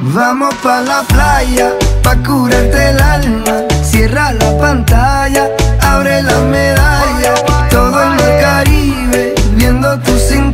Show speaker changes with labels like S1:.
S1: Vamos pa' la playa, pa' curarte el alma. Cierra la pantalla, abre la medalla. Todo en el Caribe, viendo tus cintas